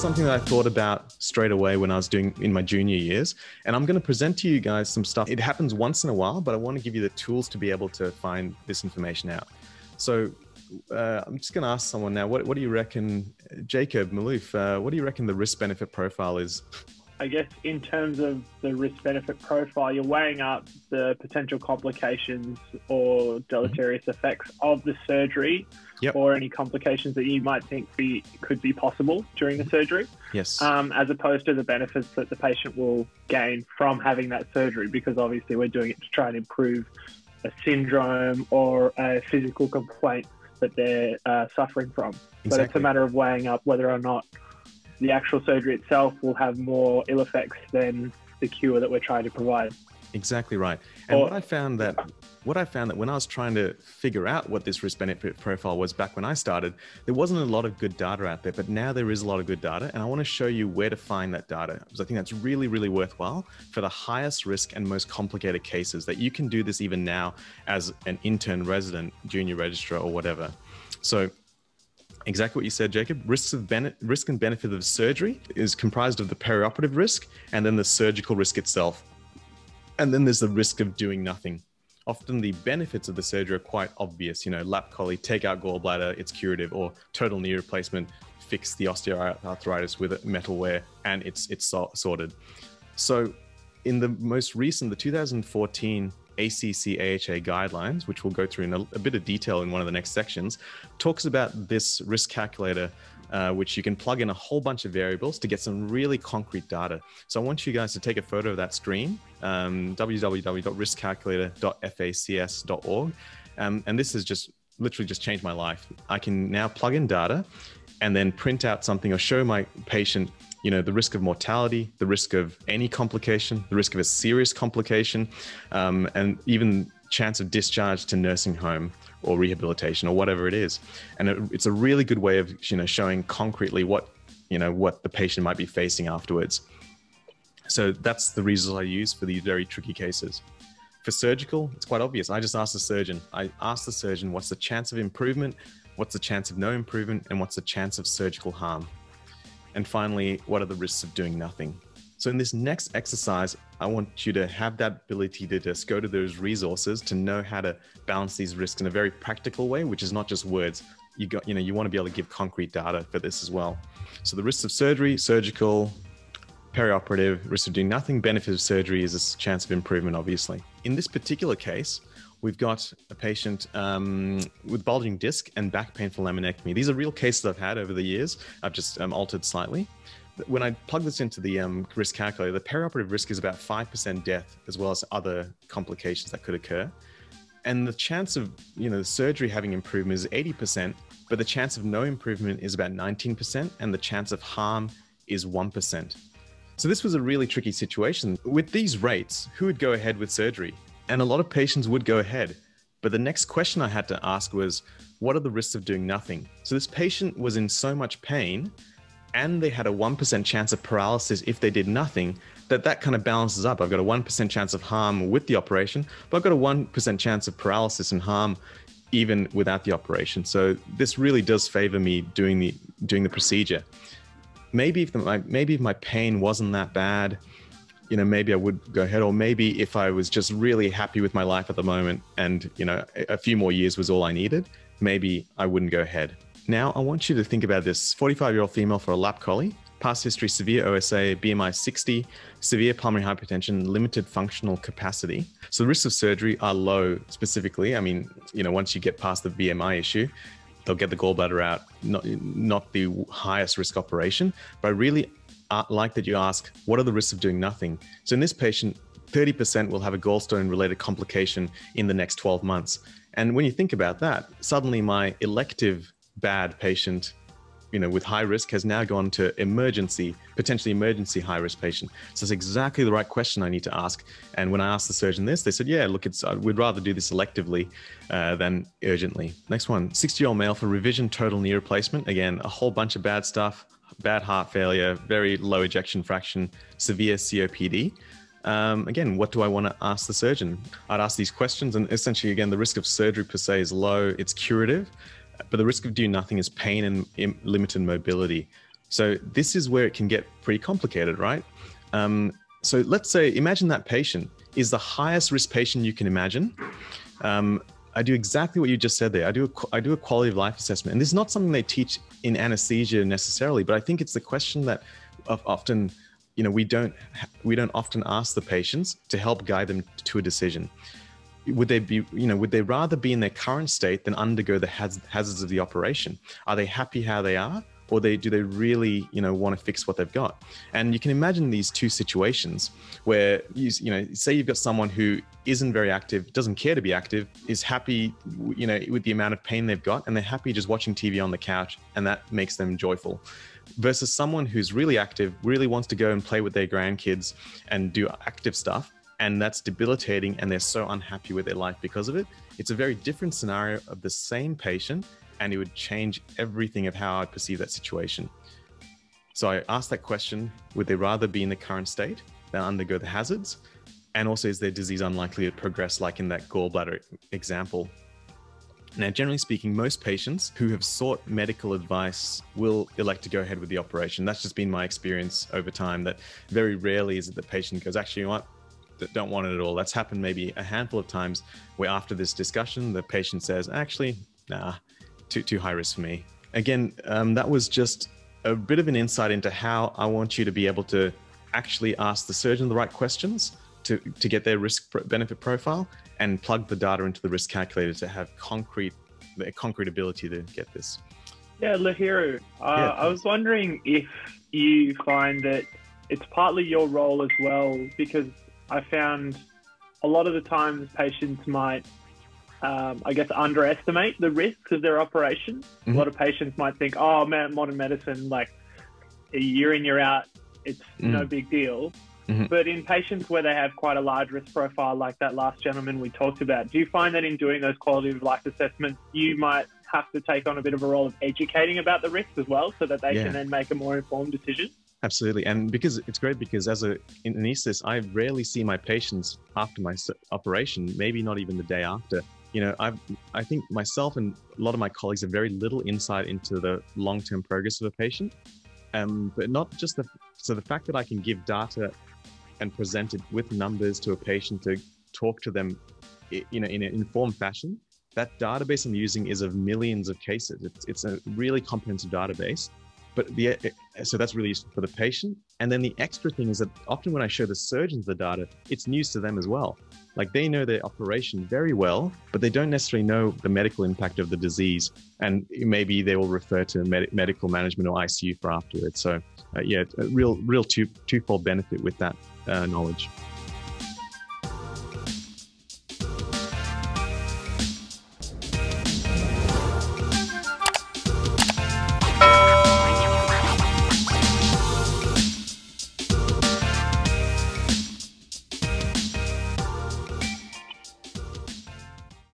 something that I thought about straight away when I was doing in my junior years. And I'm going to present to you guys some stuff. It happens once in a while, but I want to give you the tools to be able to find this information out. So uh, I'm just going to ask someone now, what, what do you reckon, Jacob Maloof, uh, what do you reckon the risk benefit profile is? I guess in terms of the risk benefit profile, you're weighing up the potential complications or deleterious mm-hmm. effects of the surgery yep. or any complications that you might think be, could be possible during the surgery. Yes. Um, as opposed to the benefits that the patient will gain from having that surgery, because obviously we're doing it to try and improve a syndrome or a physical complaint that they're uh, suffering from. Exactly. But it's a matter of weighing up whether or not the actual surgery itself will have more ill effects than the cure that we're trying to provide. Exactly right. And or, what I found that what I found that when I was trying to figure out what this risk benefit profile was back when I started, there wasn't a lot of good data out there, but now there is a lot of good data. And I want to show you where to find that data because I think that's really, really worthwhile for the highest risk and most complicated cases that you can do this even now as an intern resident, junior registrar, or whatever. So exactly what you said, Jacob. Risks of ben- risk and benefit of surgery is comprised of the perioperative risk and then the surgical risk itself. And then there's the risk of doing nothing. Often the benefits of the surgery are quite obvious. You know, lap chole, take out gallbladder, it's curative, or total knee replacement, fix the osteoarthritis with metal wear, and it's it's sorted. So, in the most recent, the 2014 ACC AHA guidelines, which we'll go through in a, a, bit of detail in one of the next sections, talks about this risk calculator, uh, which you can plug in a whole bunch of variables to get some really concrete data. So I want you guys to take a photo of that screen, um, www.riskcalculator.facs.org. Um, and this has just literally just changed my life. I can now plug in data and then print out something or show my patient you know the risk of mortality the risk of any complication the risk of a serious complication um, and even chance of discharge to nursing home or rehabilitation or whatever it is. And it, it's a really good way of you know showing concretely what you know what the patient might be facing afterwards. So that's the reasons i use for these very tricky cases. For surgical it's quite obvious. I just ask the surgeon. I ask the surgeon what's the chance of improvement? What's the chance of no improvement? And what's the chance of surgical harm and finally, what are the risks of doing nothing? So, in this next exercise, I want you to have that ability to just go to those resources to know how to balance these risks in a very practical way, which is not just words. You got, you know, you want to be able to give concrete data for this as well. So, the risks of surgery, surgical, perioperative, risk of doing nothing, benefit of surgery is a chance of improvement, obviously. In this particular case, we've got a patient um, with bulging disc and back pain for laminectomy. These are real cases I've had over the years. I've just um, altered slightly. When I plug this into the um, risk calculator, the perioperative risk is about 5% death, as well as other complications that could occur. And the chance of you know the surgery having improvement is 80%, but the chance of no improvement is about 19%, and the chance of harm is 1%. So this was a really tricky situation. With these rates, who would go ahead with surgery? And a lot of patients would go ahead. But the next question I had to ask was, what are the risks of doing nothing? So this patient was in so much pain and they had a 1% chance of paralysis if they did nothing that that kind of balances up. I've got a 1% chance of harm with the operation, but I've got a 1% chance of paralysis and harm even without the operation. So this really does favor me doing the doing the procedure. Maybe if the, maybe if my pain wasn't that bad, you know, maybe I would go ahead, or maybe if I was just really happy with my life at the moment and, you know, a few more years was all I needed, maybe I wouldn't go ahead. Now, I want you to think about this 45 year old female for a lap chole, past history, severe OSA, BMI 60, severe pulmonary hypertension, limited functional capacity. So the risks of surgery are low specifically. I mean, you know, once you get past the BMI issue, they'll get the gallbladder out, not, not the highest risk operation, but really uh, like that you ask, what are the risks of doing nothing? So in this patient, 30% will have a gallstone related complication in the next 12 months. And when you think about that, suddenly my elective bad patient, you know, with high risk has now gone to emergency, potentially emergency high risk patient. So it's exactly the right question I need to ask. And when I asked the surgeon this, they said, yeah, look, it's, uh, we'd rather do this electively uh, than urgently. Next one, 60 year old male for revision total knee replacement. Again, a whole bunch of bad stuff, bad heart failure, very low ejection fraction, severe COPD. Um, again, what do I want to ask the surgeon? I'd ask these questions, and essentially, again, the risk of surgery per se is low. It's curative, but the risk of doing nothing is pain and limited mobility. So this is where it can get pretty complicated, right? Um, so let's say, imagine that patient is the highest risk patient you can imagine. Um, I do exactly what you just said there. I do a, I do a quality of life assessment, and this is not something they teach in anesthesia necessarily, but I think it's the question that often, you know, we don't we don't often ask the patients to help guide them to a decision. Would they be, you know, would they rather be in their current state than undergo the hazards of the operation? Are they happy how they are, or they do they really you know want to fix what they've got? And you can imagine these two situations where you you know say you've got someone who isn't very active doesn't care to be active is happy you know with the amount of pain they've got and they're happy just watching tv on the couch and that makes them joyful. Versus someone who's really active really wants to go and play with their grandkids and do active stuff and that's debilitating and they're so unhappy with their life because of it it's a very different scenario of the same patient and it would change everything of how I perceive that situation. So I asked that question would they rather be in the current state than undergo the hazards? And also, is their disease unlikely to progress, like in that gallbladder example? Now, generally speaking, most patients who have sought medical advice will elect to go ahead with the operation. That's just been my experience over time. That very rarely is it the patient goes, actually, you know what? Don't want it at all. That's happened maybe a handful of times where after this discussion, the patient says, actually, nah, too too high risk for me. Again, um, that was just a bit of an insight into how I want you to be able to actually ask the surgeon the right questions to, to get their risk benefit profile and plug the data into the risk calculator to have concrete the concrete ability to get this. Yeah, Lahiru, uh, yeah. I was wondering if you find that it's partly your role as well because I found a lot of the times patients might um, I guess, underestimate the risks of their operation. Mm-hmm. A lot of patients might think, oh, man, modern medicine, like a year in, year out, it's mm-hmm. no big deal. Mm-hmm. But in patients where they have quite a large risk profile, like that last gentleman we talked about, do you find that in doing those quality of life assessments, you might have to take on a bit of a role of educating about the risks as well so that they yeah. can then make a more informed decision? Absolutely. And because it's great because as a anesthetist, I rarely see my patients after my operation, maybe not even the day after you know, I've, I think myself and a lot of my colleagues have very little insight into the long-term progress of a patient. Um, but not just the, so the fact that I can give data and present it with numbers to a patient to talk to them, you know, in an informed fashion, that database I'm using is of millions of cases. It's, it's a really comprehensive database. But the so that's really useful for the patient. And then the extra thing is that often when I show the surgeons the data, it's news to them as well. Like they know their operation very well, but they don't necessarily know the medical impact of the disease. And maybe they will refer to med- medical management or ICU for afterwards. So, uh, yeah, a real, real two, twofold benefit with that uh, knowledge.